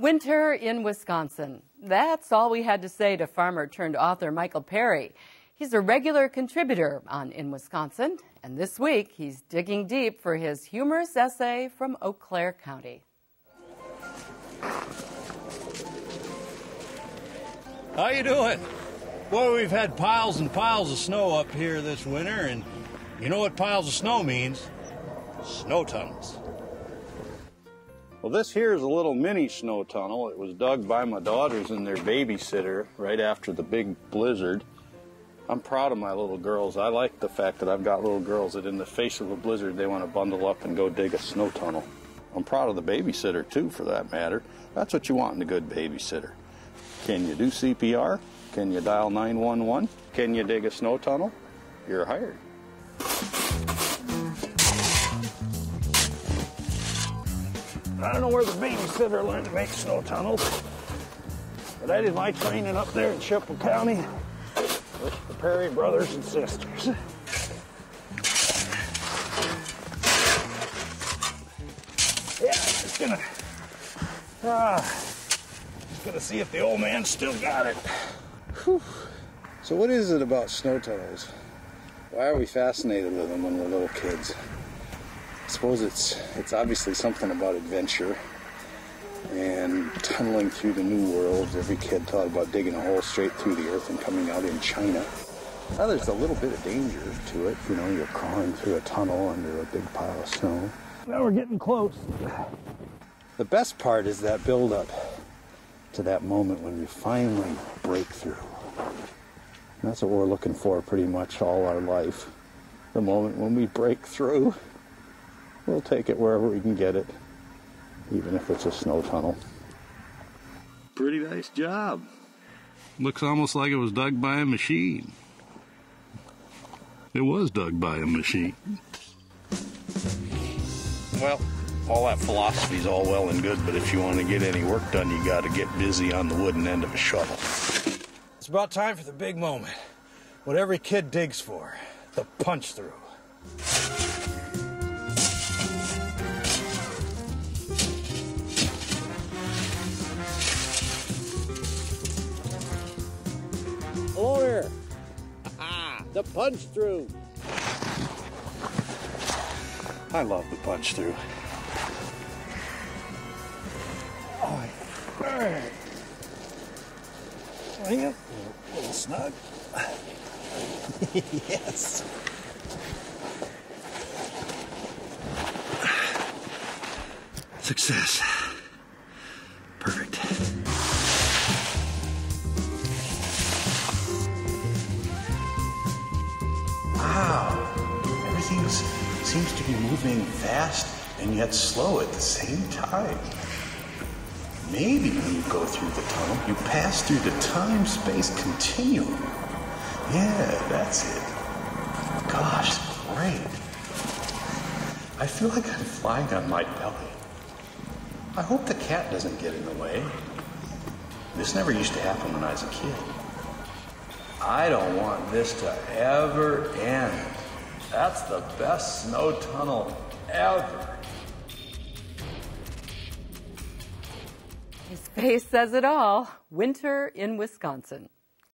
Winter in Wisconsin. That's all we had to say to farmer turned author Michael Perry. He's a regular contributor on In Wisconsin, and this week he's digging deep for his humorous essay from Eau Claire County. How you doing? Boy, we've had piles and piles of snow up here this winter, and you know what piles of snow means? Snow tunnels. Well, this here is a little mini snow tunnel. It was dug by my daughters and their babysitter right after the big blizzard. I'm proud of my little girls. I like the fact that I've got little girls that in the face of a blizzard they want to bundle up and go dig a snow tunnel. I'm proud of the babysitter too, for that matter. That's what you want in a good babysitter. Can you do CPR? Can you dial 911? Can you dig a snow tunnel? You're hired. I don't know where the babysitter learned to make snow tunnels, but I did my training up there in Chippewa County with the Perry brothers and sisters. Yeah, just gonna, ah, just gonna see if the old man still got it. Whew. So, what is it about snow tunnels? Why are we fascinated with them when we're little kids? I suppose it's it's obviously something about adventure and tunneling through the new world. Every kid thought about digging a hole straight through the earth and coming out in China. Now there's a little bit of danger to it. You know, you're crawling through a tunnel under a big pile of snow. Now we're getting close. The best part is that build up to that moment when you finally break through. And that's what we're looking for pretty much all our life. The moment when we break through. We'll take it wherever we can get it, even if it's a snow tunnel. Pretty nice job. Looks almost like it was dug by a machine. It was dug by a machine. Well, all that philosophy is all well and good, but if you want to get any work done, you got to get busy on the wooden end of a shovel. It's about time for the big moment. What every kid digs for the punch through. The punch through. I love the punch through. Oh, all right. Swing it. A little snug. yes. Success. Perfect. Everything seems to be moving fast and yet slow at the same time. Maybe when you go through the tunnel, you pass through the time space continuum. Yeah, that's it. Gosh, great. I feel like I'm flying on my belly. I hope the cat doesn't get in the way. This never used to happen when I was a kid. I don't want this to ever end. That's the best snow tunnel ever. His face says it all. Winter in Wisconsin.